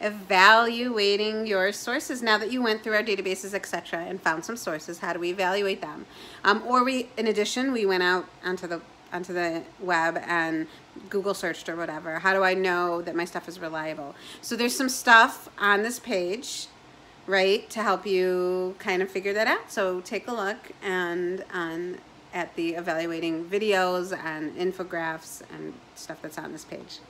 evaluating your sources now that you went through our databases, etc., and found some sources. How do we evaluate them? Um, or we, in addition, we went out onto the onto the web and Google searched or whatever. How do I know that my stuff is reliable? So there's some stuff on this page, right, to help you kind of figure that out. So take a look and on at the evaluating videos and infographics and stuff that's on this page.